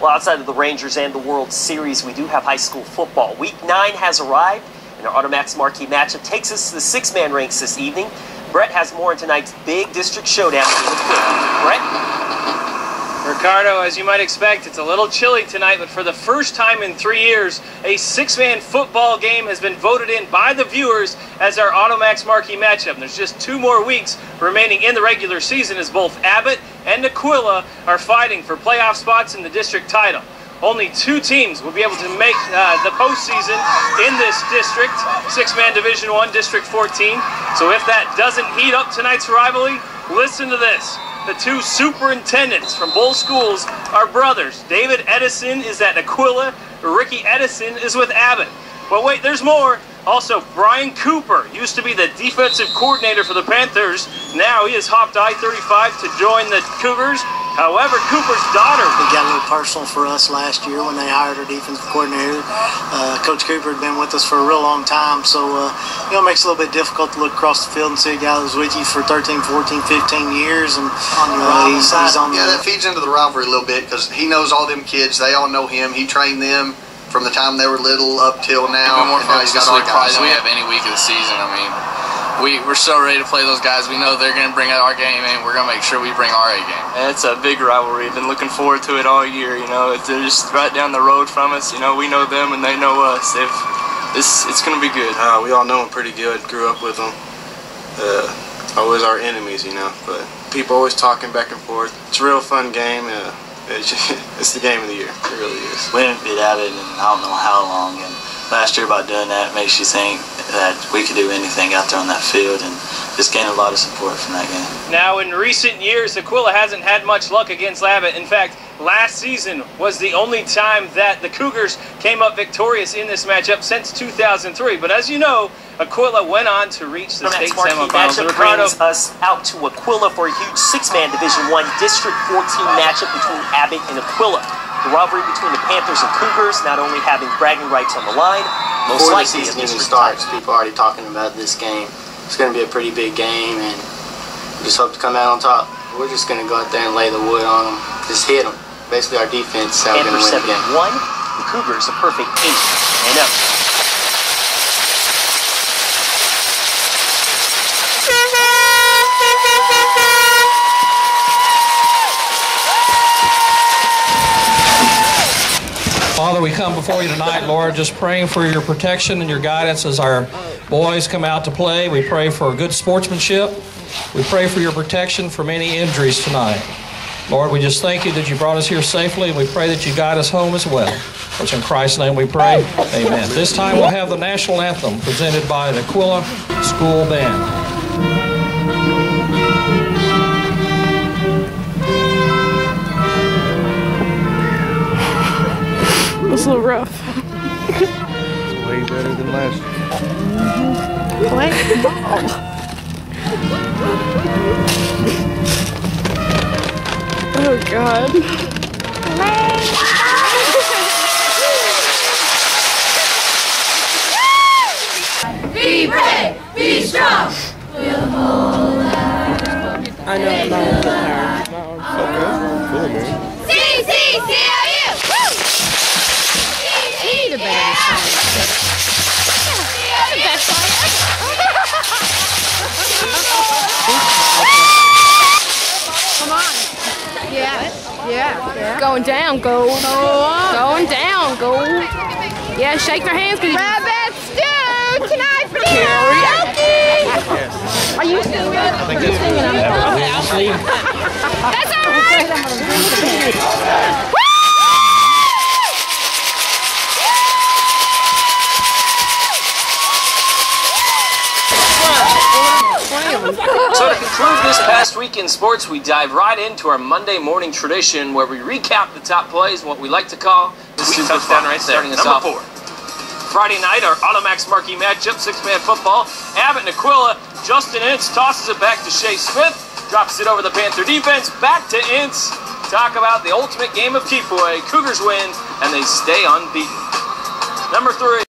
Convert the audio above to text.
Well, outside of the Rangers and the World Series, we do have high school football. Week 9 has arrived, and our Automax marquee matchup takes us to the six-man ranks this evening. Brett has more in tonight's big district showdown. Brett? Ricardo, as you might expect, it's a little chilly tonight, but for the first time in three years, a six-man football game has been voted in by the viewers as our Automax marquee matchup. There's just two more weeks remaining in the regular season as both Abbott and Aquilla are fighting for playoff spots in the district title. Only two teams will be able to make uh, the postseason in this district, six-man Division One, District 14. So if that doesn't heat up tonight's rivalry, listen to this. The two superintendents from both schools are brothers. David Edison is at Aquilla, Ricky Edison is with Abbott. But wait, there's more. Also, Brian Cooper used to be the defensive coordinator for the Panthers. Now he has hopped I-35 to join the Cougars. However, Cooper's daughter. It got a little personal for us last year when they hired our defensive coordinator. Uh, Coach Cooper had been with us for a real long time, so uh, you know it makes it a little bit difficult to look across the field and see a guy who's with you for 13, 14, 15 years, and on your uh, he's, he's on the Yeah, that feeds into the rivalry a little bit because he knows all them kids. They all know him. He trained them from the time they were little up till now. More and now he's got all guys. than we have any week of the season. I mean we, we're so ready to play those guys. We know they're going to bring out our game, and we're going to make sure we bring our A game. And it's a big rivalry. Been looking forward to it all year. You know, if they're just right down the road from us. You know, we know them and they know us. If it's it's going to be good. Uh, we all know them pretty good. Grew up with them. Uh, always our enemies, you know. But people always talking back and forth. It's a real fun game. Uh, it's, it's the game of the year. It really is. We haven't been at it in I don't know how long, and last year by doing that makes you think that we could do anything out there on that field and just gain a lot of support from that game. Now, in recent years, Aquilla hasn't had much luck against Abbott. In fact, last season was the only time that the Cougars came up victorious in this matchup since 2003. But as you know, Aquilla went on to reach the state semifinals. Matchup brings us out to Aquilla for a huge six-man Division One District 14 matchup between Abbott and Aquilla. The rivalry between the Panthers and Cougars not only having bragging rights on the line, most Before likely the season even starts, people are already talking about this game. It's going to be a pretty big game, and we just hope to come out on top. We're just going to go out there and lay the wood on them, just hit them. Basically, our defense is going to win the game. One, the Cougars a perfect eight and up. Father, we come before you tonight, Lord, just praying for your protection and your guidance as our boys come out to play. We pray for good sportsmanship. We pray for your protection from any injuries tonight. Lord, we just thank you that you brought us here safely, and we pray that you guide us home as well. It's in Christ's name we pray. Amen. This time we'll have the national anthem presented by the Aquilla School Band. Way better than last. What? oh God. Be brave, be strong. We'll hold I know my arm's getting hurt. Okay, cool, man. See, see, see. Come Yeah. Yeah. yeah. Going down, gold. Going down, gold. Yeah, shake their hands. Rabbit stew tonight for karaoke. Are you singing? Are you singing? That's all right. So to conclude this past week in sports, we dive right into our Monday morning tradition where we recap the top plays, what we like to call the Super touchdown right there. Starting us Number off. four. Friday night, our Automax marquee matchup, six-man football. Abbott and Aquilla. Justin Ince tosses it back to Shea Smith. Drops it over the Panther defense. Back to Ince. Talk about the ultimate game of keep away. Cougars win, and they stay unbeaten. Number three.